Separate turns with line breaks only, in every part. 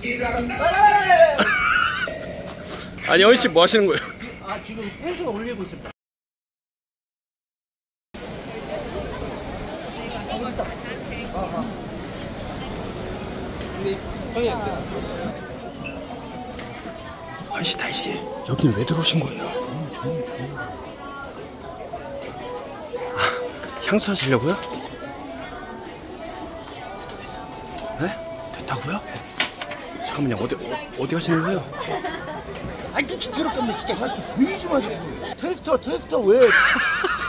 아니 어이 씨뭐 하시는 거예요?
아 지금 텐션 올리고 있습니다.
아이씨 다이씨 여기는 왜 들어오신 거예요? 아, 향수 하시려고요? 네? 됐다고요? 잠깐만요 어디 어, 디 가시는 거예요?
아니 진짜 더럽게 없네 진짜. 아, 조이지 마 좀. 테스터 테스터 왜?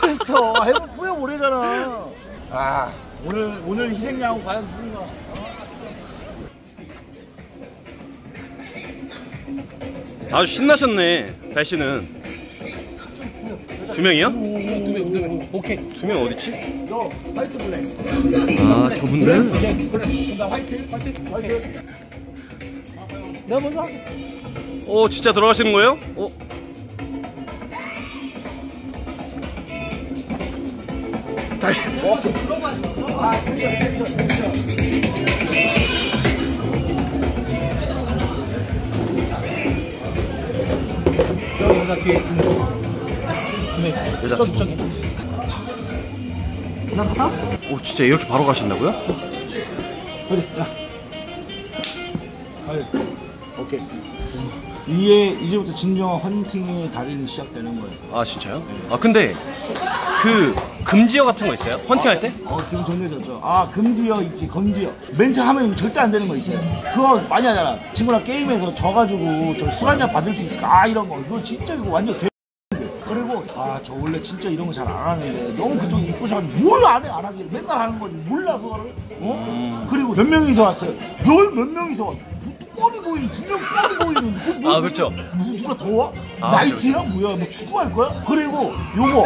테스터 해본 뿌려 오래잖아. 아 오늘 오늘 희생양은 과연 누군가?
아주 신나셨네 다이씨는 두 명이요?
오케이.
두 명 어딨지?
너 화이트 블랙.
아 저분들?
나 화이트 화이트 화이트. 내가 먼저 할게.
어 진짜 들어가시는 거예요? 어? 다이
아 여자 뒤에 좀. 네.
여자
저기 저기. 나 갔다?
오 진짜 이렇게 바로 가신다고요?
어디? 야. 아유. 오케이. 이게 이제부터 진정한 헌팅의 달인이 시작되는 거예요.
아 진짜요? 아 근데 그 금지어 같은 거 있어요? 헌팅할 때?
어, 기분 좋네졌죠. 아, 금지어 있지, 금지어. 멘트 하면 절대 안 되는 거 있어요. 그거 많이 하잖아. 친구랑 게임에서 져가지고 저 술 한잔 받을 수 있을까? 아, 이런 거. 이거 진짜 이거 완전 개. 그리고 아 저 원래 진짜 이런 거 잘 안 하는데 너무 그쪽 이쁘셔가지고 뭘 안 해 안 하게 맨날 하는 거지 몰라 그거를 어 그리고 몇 명이서 왔어요 열 몇 명이서 왔 뻔히 보이는 두명 뻔히 보이는. 그 뭐,
아, 그렇죠.
누, 누가 더워
아,
나이트야? 뭐야? 뭐 축구할 거야? 그리고 요거.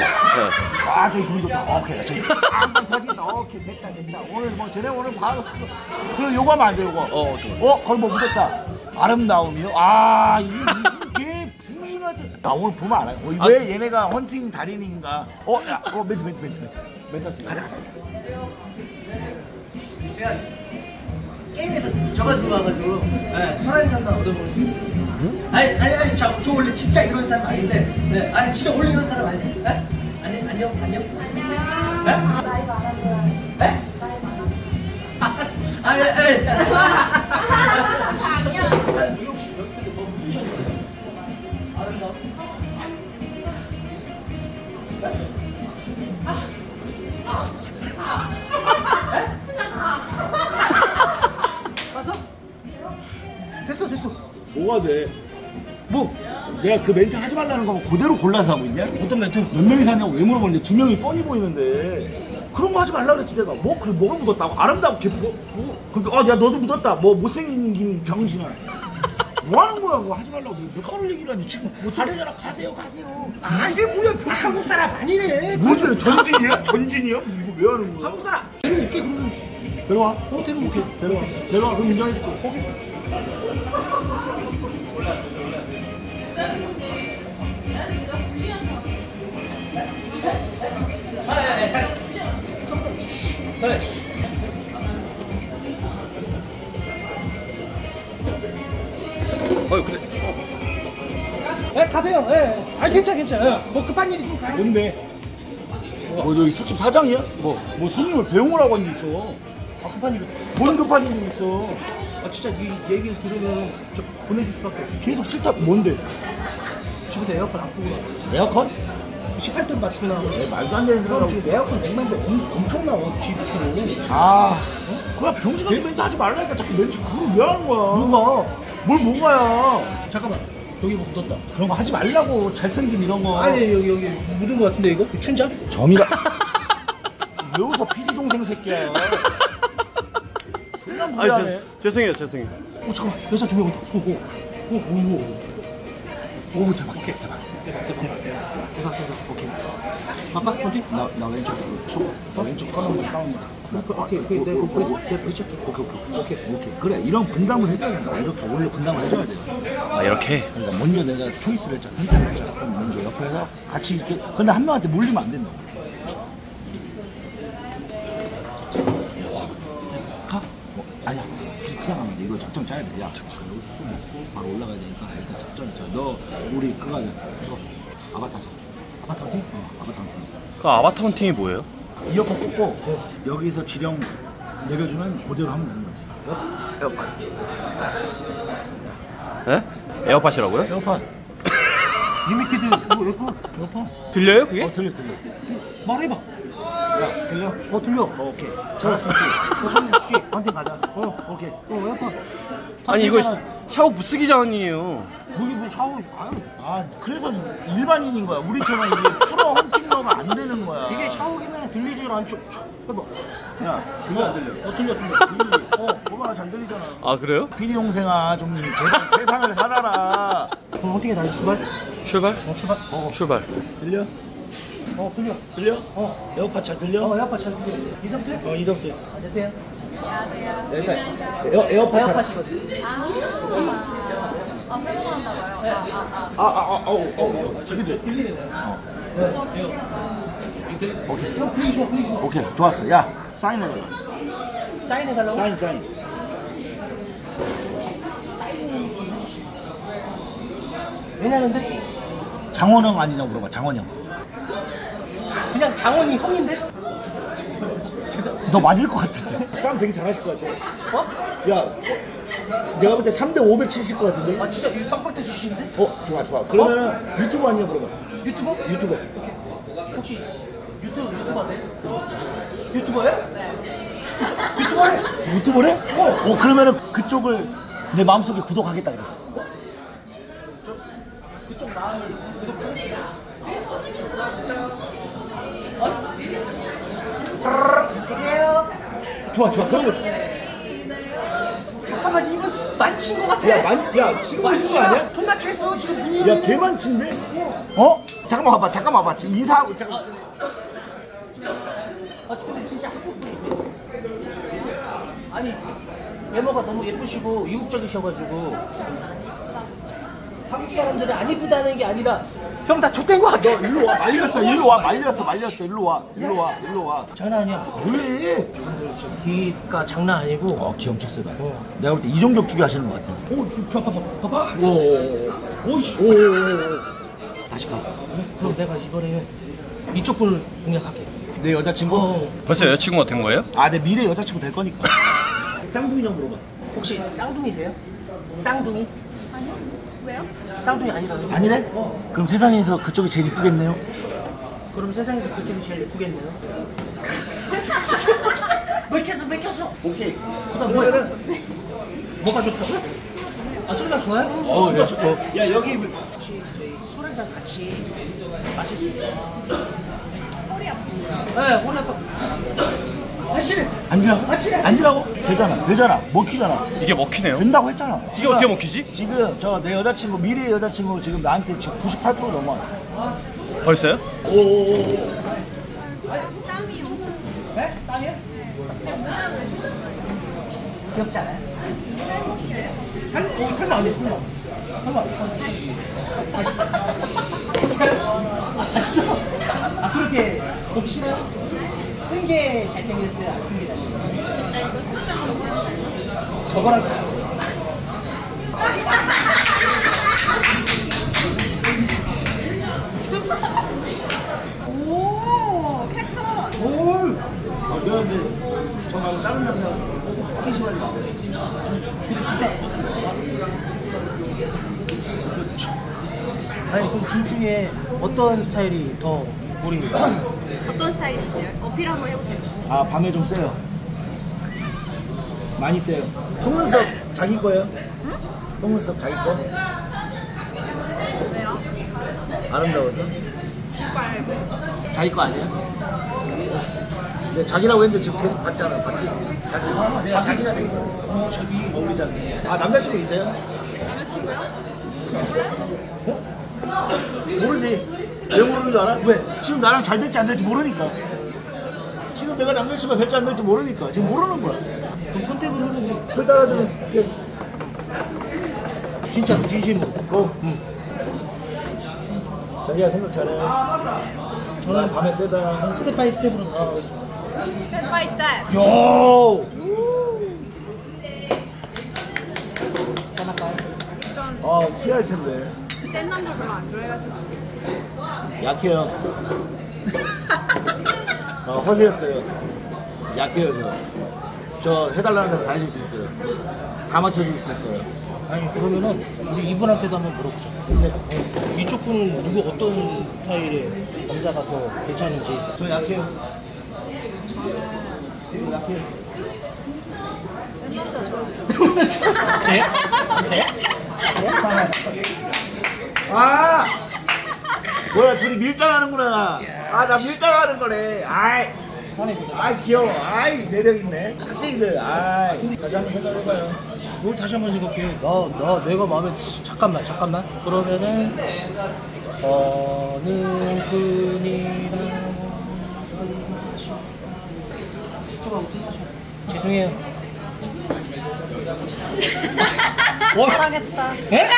아 저기 기분 좋다. 오케이 저기 한번 터지겠다 오케이 됐다 됐다. 오늘 뭐 쟤네 오늘 바로 그리고 요거 하면 안돼 요거.
어, 거?
어 거기 뭐 묻었다. 아름다움이요? 아 이게 이게 부신하지 아 오늘 보면 알아요. 어, 왜 얘네가 헌팅 달인인가? 어야 어 멘트 멘트 멘트. 멘트. 멘트 가자 가자.
제가 게임에서 져가지고 와가지고 네, 술 한잔만 얻어먹을 수 있어요. 아니 아니 아니 저, 저 원래 진짜 이런 사람 아닌데 네 아니 진짜 원래 이런 사람 아니에요. 네? 아니 아니요 아니요.
안녕.
네?
나이 많아 보여.
네?
나이 많아.
아, 예, 예.
아
뭐가 돼? 뭐 내가 그 멘트 하지 말라는 거 그대로 골라서 하고 있냐?
어떤 멘트?
몇 명이 사냐고 왜 물어보는데 두 명이 뻔히 보이는데 그런 거 하지 말라 그랬지 내가 뭐 그래 뭐가 묻었다고 아름답게 뭐, 뭐 그러니까 아야 너도 묻었다 뭐 못생긴 병신아 뭐 하는 거야 그거 하지 말라고 몇 번을 얘기를 하지 지금 뭐 가려져라 가세요 가세요 아 이게 뭐야 병
한국 사람 아니네.
뭐지 전진이야? 전진이야? 이거 왜 하는 거야?
한국 사람. 데려올게 그러면.
데려와 어 데려올게 데려와 데려와 그럼 인정해줄게 오케이
아, 예, 예, 다시. 그래.
어 근데
예, 가세요. 예. 아, 괜찮아, 괜찮아. 뭐 급한 일 있으면 가.
뭔데? 뭐 저기 술집 사장이야?
뭐?
뭐 손님을 배웅을 하고 있어
아, 급한 일.
뭔 급한 일이 있어
아, 진짜 이 얘기 를 들으면 저 보내줄 수밖에 없어.
계속 싫다 뭔데?
집에서 에어컨 안 끄고 가.
에어컨?
18도로 맞추고 나오고.
내 말도 안 되는 소리
지금 에어컨 냉방비 엄, 엄청 나와 집처럼
아 그냥 병신 같은 멘트 하지 말라니까 자꾸 멘트 그걸 왜 하는 거야
누가
뭘 뭐가야
잠깐만 여기 뭐 묻었다
그런 거 하지 말라고 잘생긴 이런 거
아니 여기 여기 묻은 거 같은데 이거? 그 춘장?
점이가 왜 웃어 피디 동생 새끼야 존나
아
무리하네.
저, 죄송해요 죄송해요.
어 잠깐만. 여자 두명 온다 오 오 오 오.
오 대박. 대박.
대박 대박 대박. 대박 대박. 오케이. 바빠 어디?
나, 나 왼쪽 속, 나 왼쪽 까만 거 까만 거
오케이. 오케이. 내가 그 내가 부딪혔게.
오케이 오케이 오케이. 오케이. 그래 이런 분담을 해줘야 된다. 이렇게 원래 분담을 해줘야 돼
아 이렇게?
그러니까 먼저 내가 초이스를 했잖아. 선택을 했잖아. 그럼 먼저 옆에서 같이 이렇게 근데 한 명한테 몰리면 안 된다고 가? 어, 아니야 그냥 가면 돼 이거 이거 작전 짜야 돼. 야, 술 먹고 바로 올라가야 되니까 일단 작전 짜. 너 우리 그거 하자. 이거 아바타 자.
아파트 어디?
어, 아바타
한그 아바타 헌팅이 뭐예요?
이어폰 꽂고 여기서 지령 내려주면 그대로 하면 되는 거지. 에어팟.
네? 에어팟이라고요?
에어팟.
리미티드 이거 에어팟
에어팟.
들려요 그게?
어 들려 들려.
말해봐
야 들려?
어 들려
어, 오케이. 자, 씨. 어, 씨. 한테 가자. 어, 오케이.
어 에어팟
아니 이거 샤워 부스기 잖아요
여기 뭐 샤워 아유
아, 그래서 일반인인 거야. 우리처럼 이게 프로 헌팅러가 안 되는 거야.
이게 샤워기면 들리질 않죠 해봐
야, 들려 안 들려?
어 들려 들려
어, 뭐가 잘 들리잖아.
아 그래요?
피디 동생아, 좀 제발 세상을 살아라.
그럼 어떻게 나 출발?
출발?
어 출발
어 출발
들려?
어 들려
들려?
어
에어팟 잘 들려?
어, 에어팟 잘 들려 해?
어, 이제부터.
안녕하세요
일단 Air, AirPod 잘.
AirPod이거든
아, 새로 나왔나 봐요.
아, 아, 아, 어, 어, 어, 저기 저.
오케이 형 분위기 좋아 분위기 좋아
오케이, 좋았어. 야, 사인해.
사인해 달라고?
사인, 사인.
왜냐는데
장원영 아니냐고 물어봐. 장원영.
그냥 장원이 형인데?
너 맞을 것 같은데? 싸움 되게 잘하실 것 같아.
어?
야, 내가 볼 때 3대 500 치실 것 같은데?
아 진짜 이 빵빵 뜨시는데?
어, 좋아, 좋아. 그러면은 유튜브 아니냐 물어봐.
유튜버?
유튜버.
혹시 유튜브 유튜버세요? 유튜버예요? 유튜버래?
유튜브래? 어. 어, 그러면은 그쪽을 내 마음속에 구독하겠다 그래.
그쪽 나을 구독하겠습니다.
좋아, 좋아. 그런 거.
잠깐만 이분 만친 것 같아.
야, 만, 야, 지금 하신 거 아니야?
존나 취했어 지금 분위기.
야, 개만친데? 어? 잠깐만 와봐, 잠깐만 와봐. 지금 인사하고, 잠깐.
아 근데 진짜 한국 분이세요. 아니 외모가 너무 예쁘시고 이국적이셔가지고 한국 사람들은 안 이쁘다는 게 아니라 형다 좆된 것 같아.
일로 와, 말렸어, 일로 와, 말렸어, 말렸어, 일로 와, 일로 와, 일로 와.
장난 아니야.
왜?
기가 장난 아니고.
어, 기 엄청 세다.
어.
내가 볼 때 이종격 주기 하시는 것 같아.
오, 지금 봐봐, 봐봐.
오, 오,
오이씨.
오. 다시 가.
그럼 내가 이번에는 이쪽 분을 공략할게.
내 여자친구?
어.
벌써 여자친구가 된 거예요?
아, 내 미래 여자친구 될 거니까. 쌍둥이 형 물어봐.
혹시 쌍둥이세요? 쌍둥이?
아니요? 왜요?
쌍둥이 아니라고?
아니래? 그럼 세상에서 그쪽이 제일 이쁘겠네요?
그럼 세상에서 그쪽이 제일 예쁘겠네요. 맥혔어, 맥혔어.
오케이.
그다음 뭐야? 뭐가 좋다고요? 아, 소리가 좋아요?
어, 야, 좋다. 야, 여기.
혹시 저희 술 한잔 같이 마실 수 있어요?
허리 아프시죠?
네, 허리 아파. 하시네.
앉으라고?
아?
되잖아, 되잖아. 먹히잖아.
이게 먹히네요?
된다고 했잖아.
이게 어떻게 먹히지?
지금 저 내 여자친구, 미래 여자친구 지금 나한테 지금 98% 넘어왔어.
벌써요?
오오오.
땀이 엄청
네? 땀이요? 귀엽지 않아요? 어, 한번 아니에요, 한번. 한번. 다시. 다시. 아, 다시. 아, 그렇게 보기 싫어요? 쓴게 잘생겼어요? 안쓴게 잘생겼어요? 저거랑
오, 캡터!
뭘?
아, 미안한데, 저 말고 다른 남자 스킨십 하지 마.
근데 진짜 아니 그럼 둘 중에 어떤 스타일이 더 우리
어떤 스타일이신데요? 어필 한번 해보세요.
아, 밤에 좀 세요. 많이 세요. 속눈썹 자기 거예요? 속눈썹 자기 거?
왜요?
아름다워서?
족발.
자기 거 아니야? 네, 자기라고 했는데 지금 계속 봤잖아. 봤지? 자기. 아, 내가 자기가 돼 있어. 어, 자기. 어, 우리 자기. 아, 남자친구 있어요?
남자친구요?
모르지. 왜 모르는 줄 알아? 왜? 지금 나랑 잘 될지 안 될지 모르니까. 지금 내가 남자친구가 될지 안 될지 모르니까. 지금 모르는 거야.
그럼 선택을 하는
둘 따라주면 이렇게.
진짜 진심으로
go. 자기야 생각 잘해. 저는 밤에 세다.
step by step으로 나아가겠습니다
step by step.
요어
후회할 텐데.
센 남자 별로 안 좋아해가지고.
약해요. 어, 허세였어요. 약해요, 저. 저 해달라는 데다 해줄 수 있어요. 다 맞춰줄 수 있어요.
아니 그러면은 우리 이분한테도 한번 물어보자.
근데
이쪽 분은 누구 어떤 스타일의 남자가 더 괜찮은지.
저 약해요. 저 약해요.
센 남자 좋아해요.
네?
아! 뭐야, 둘이 밀당하는구나. 아, 나 밀당하는 거네. 아이. 아이, 귀여워. 아이, 매력있네. 깍쟁이들. 아이. 다시 한번 생각해봐요.
뭘 다시 한번 생각해. 나, 나, 내가 마음에, 잠깐만, 잠깐만. 그러면은, 어느 분이랑. 죄송해요. 뭐?
사랑했다.
에?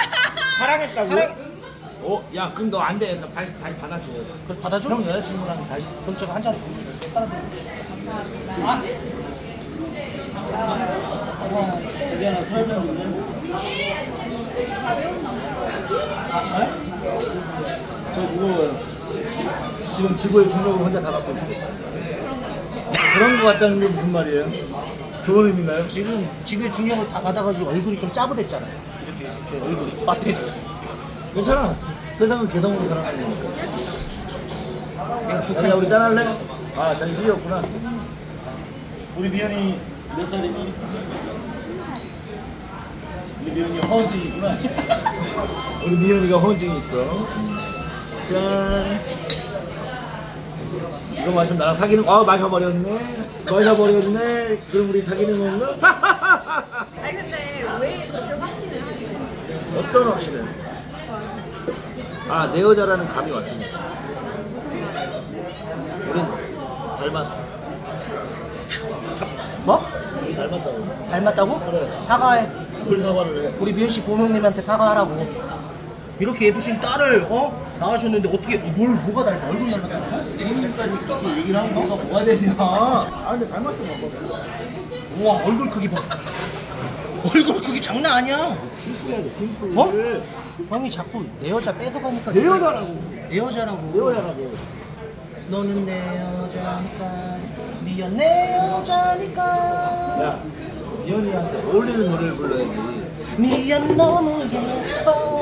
사랑했다고?
사랑-
어, 야, 그럼 너 안 돼. 저 발, 발 받아줘.
그럼 받아줘?
형 여자친구랑 다시.
그럼 제가 한 잔. 아,
저기 하나 술 한잔 줄래?
아, 저요?
저 무거워요. 지금 지구의 중력을 혼자 다 갖고 있어. 그런 거 같다는 게 무슨 말이에요? 좋은 의미인가요?
지금, 지금 중력을 다 받아가지고 얼굴이 좀 짜부됐잖아. 이렇게, 이렇게 얼굴이 빠트잖아.
괜찮아. 세상은 개성으로 살아가는 거니까. 자기야, 우리 짠할래? 아, 자기 술이었구나. 우리 미연이 몇 살이니? 우리 미연이 허언증이구나. 우리 미연이가 허언증이 있어. 짠. 이거 마시면 나랑 사귀는 거, 아, 마셔버렸네. 마셔버렸네. 그럼 우리 사귀는 건가?
아니 근데 왜 그렇게 확신을 주시는지.
어떤 확신을? 아, 내 여자라는 감이 왔습니다. 우린 닮았어.
뭐?
우리 닮았다고.
닮았다고?
그래.
사과해.
뭘 사과를 해?
우리 미연 씨 부모님한테 사과하라고. 이렇게 예쁘신 딸을 어 낳으셨는데 어떻게 뭘 뭐가 닮아? 얼굴이 닮았다고?
지금까지 그렇게 얘기를 하면 너가 뭐가 되냐? 아, 근데 닮았어, 먹거든.
우와 얼굴 크기 봐. 얼굴 크기 장난 아니야.
핑크해야 돼, 핑크.
어? 형이 자꾸 내 여자 뺏어가니까.
내 여자라고.
내 여자라고.
내 여자라고.
너는 내 여자니까. 미연 내 여자니까.
야, 미연이한테 어울리는 노래를 불러야지.
미연 너무 예뻐.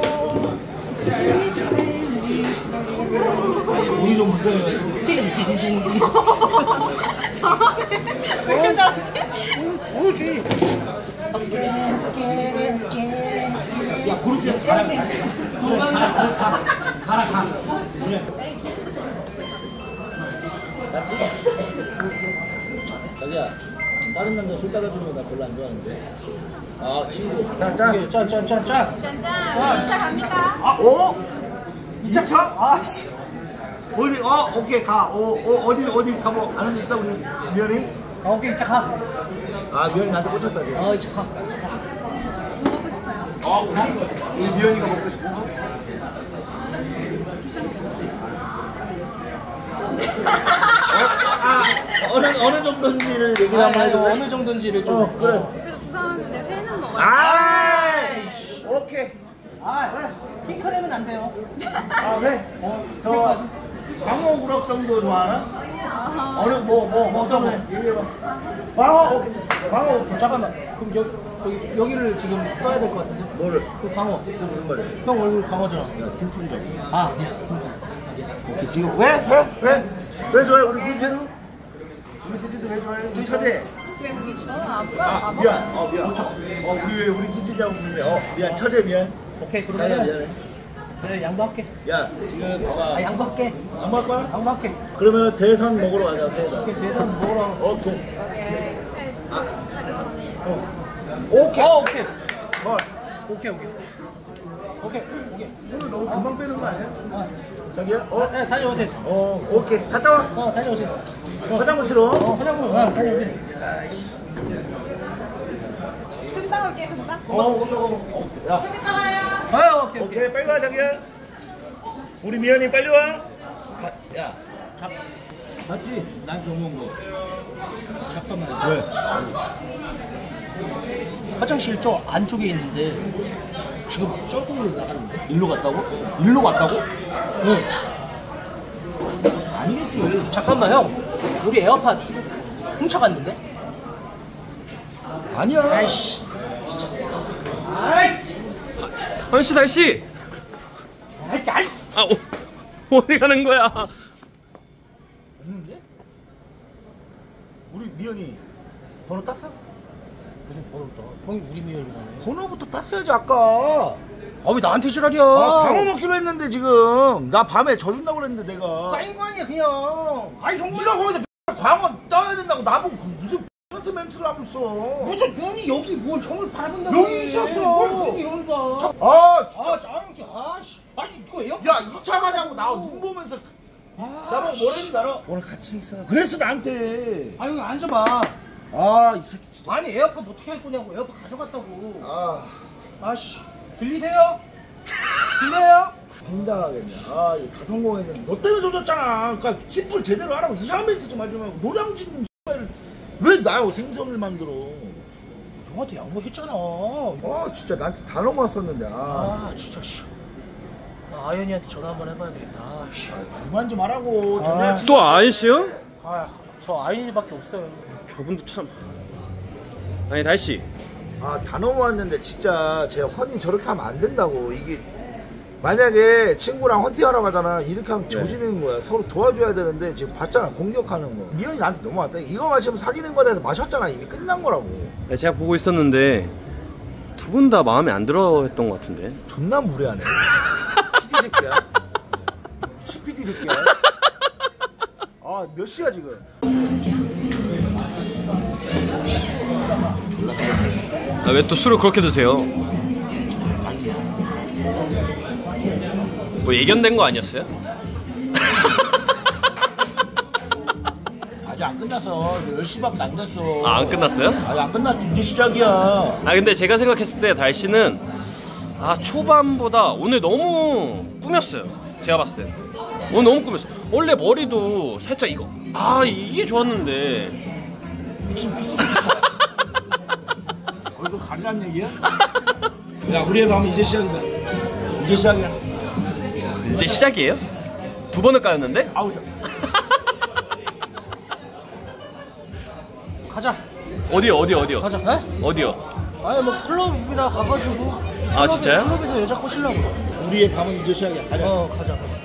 몸이 좀 불편해가지고.
잘하네. 왜 이렇게 잘하지?
오지.
야, 그룹이야. 가라, 가라, 가. 가라, 가. 맞지? 자기야, 다른 남자 술 따라주는 거 나 별로 안 좋아하는데. 아, 친구. 자, 자.
짠짠짠짠.
짠짠. 우리 시작합니까?
아, 오? 2차 차? 아, 씨. 어디, 어, 오케이, 가. 어, 어, 어디, 어디 가보, 아는 데 있어, 우리 미연이?
아, 오케이 착하.
아, 미연이 나한테 꽂혔다, 지금.
어 착하. 착 하.
어, 우리, 우리 미연이가 먹고 싶은 거? 어? 아, 어느, 어느 정도인지를 얘기를 한번
아니,
해줄래?
어느 정도인지를 좀.
어, 그래.
그래서 부산하는데 회는 먹어요.
아이씨. 오케이.
아, 킹크랩은 안 돼요.
아, 왜? 저, 광어 우럭 정도 좋아하나? 어느, 뭐, 뭐, 뭐, 어떤 거? 얘기해봐. 광어, 오케이. 광어, 오케이.
잠깐만. 그럼 여, 여기, 여기를 지금 떠야 될 것 같은데?
뭐를?
그 광어.
이거 무슨 말이야?
형 얼굴 광어잖아.
야, 팀플이라고.
아, 미안. 진짜.
오케이, 지금 왜? 왜? 왜? 왜 좋아해? 우리 수지도? 우리 수지도 왜 좋아해? 우리 처제.
왜 우리 저 아빠
아, 미안. 어, 미안. 어, 우리 왜 우리 수지자고 부르네. 어, 미안. 처제 미안.
오케이, 그러면.
미안해.
그래, 양보할게.
야, 지금 봐봐.
아, 양보할게.
안 먹을 거야?
양보할게.
그러면 대선 먹으러 가자, 대선.
오케이, 대단 뭐랑.
오케이.
오케이. 전에.
오케이.
어, 오케이.
뭘?
오케이, 오케이. 오케이, 오케이.
술을 너무 금방 빼는 거 아니야?
아,
자기야? 어?
네, 다녀오세요.
어, 오케이. 갔다 와.
어, 다녀오세요.
화장고 치러.
어, 화장품, 아, 다녀오세요.
금방 올게 금방.
어, 오케이, 오케이. 오케이. 야,
여기 따라요.
아, 오케이, 오케이.
오케이. 빨리 와, 자기야. 우리 미연이 빨리 와. 가, 야,
잠,
맞지? 난 경호인 거.
잠깐만.
왜?
화장실 저 안쪽에 있는데 지금 저쪽으로 나갔는데
일로 갔다고? 일로 갔다고?
응
아니겠지.
잠깐만 형 우리 에어팟 훔쳐갔는데
아니야.
아이씨
현씨 달씨
아이씨 아이
아 어, 어디 가는 거야
없는데? 우리 미연이 번호 땄어?
무슨 번호다 형이 우리 미연이라네
번호부터 땄어야지 아까.
아 왜 나한테 지랄이야
아 광어 먹기로 했는데 지금 나 밤에 져준다고 그랬는데 내가.
까인 거 아니야 그냥 아니 형
네가 거기서 광어 떠야 된다고 나보고 그 무슨 같은 멘트를 하고 있어.
무슨 눈이 여기 뭘 형을 바라본다고
여기
해.
있었어.
뭘 눈이 형을
봐아 진짜.
아, 짜증씨, 아씨. 아니, 이거 에어팟.
야 2차 가자고 나 눈 보면서
아,
나보고 뭐랬는지 알아? 오늘 같이 있어. 그랬어 나한테.
아, 여기 앉아봐.
아 이 새끼 진짜.
아니, 에어팟 어떻게 할 거냐고. 에어팟 가져갔다고.
아
아씨. 들리세요? 들려요?
황당하겠네. 아, 이거 다 성공했는데. 너 때문에 조졌잖아. 그러니까 팁을 제대로 하라고 이상한 멘트 좀 하지 말고. 노량진 왜 나요 생선을 만들어.
형한테 양보했잖아.
아, 진짜 나한테 다 넘어왔었는데. 아,
아, 진짜, 씨. 아, 아연이한테 전화 한번 해봐야 되겠다. 아, 씨.
아, 그만 좀 하라고.
아.
전화
또 아이씨요?
아, 저 아연이밖에 없어요.
저분도 참 아니 달씨
아, 다 넘어왔는데 진짜 제 헌이 저렇게 하면 안 된다고. 이게 만약에 친구랑 헌팅하러 가잖아. 이렇게 하면 조지는 거야. 서로 도와줘야 되는데 지금 봤잖아. 공격하는 거. 미연이 나한테 넘어왔다. 이거 마시면 사귀는 거다 해서 마셨잖아. 이미 끝난 거라고.
네, 제가 보고 있었는데 두 분 다 마음에 안 들어 했던 것 같은데
존나 무례하네. PD 새끼야. PD 새끼야. 아, 몇 시야 지금?
아, 왜 또 술을 그렇게 드세요? 뭐 예견된 거 아니었어요?
아직 안 끝났어. 10시밖에 안 됐어.
아 안 끝났어요?
아직 안 끝났지. 이제 시작이야.
아 근데 제가 생각했을 때 달씨는 아 초반보다 오늘 너무 꾸몄어요 제가 봤을 때 오늘 너무 꾸몄어 원래 머리도 살짝 이거 아 이게 좋았는데
미친. 얼굴 가리란 얘기야? 야, 우리의 밤은 이제 시작이다. 이제 시작이야.
이제 시작이에요? 두 번을 까였는데?
아우, 저.
가자.
어디요 어디요 어디요
가자. 에?
어디요?
아니, 뭐, 클럽이나 가가지고.
아, 진짜요?
클럽에서 여자 꼬시려고.
우리의 밤은 이제 시작이야. 가자.
어, 가자, 가자.